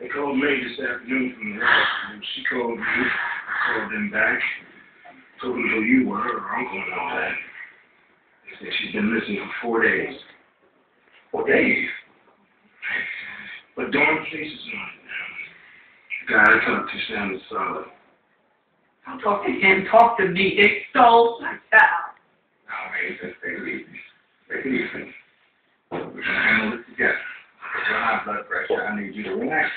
They called me this afternoon from the hospital. She called me. Called them back. Told them who you were, her uncle and all that. They said she's been missing for four days. Four days. But Dawn Chase is it now. The guy I talked to sounded solid. Don't talk to him, talk to me. It stole my child. No, man, just take it easy. Take it easy. Blood pressure. I need you to relax.